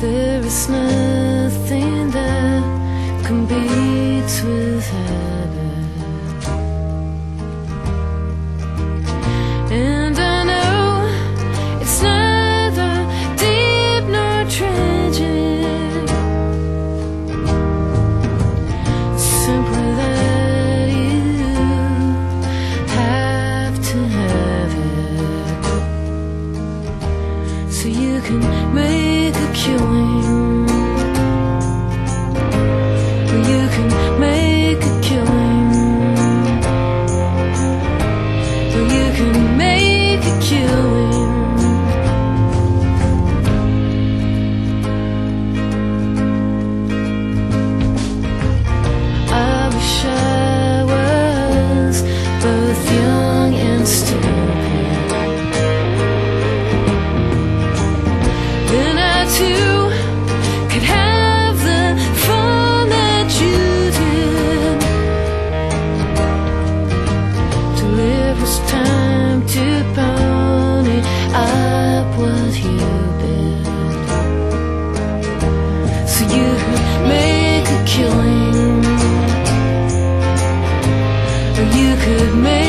There is nothing that can beat with heaven. And I know it's neither deep nor tragic. Simply that you have to have it. So you can make So you make a killing, or you could make.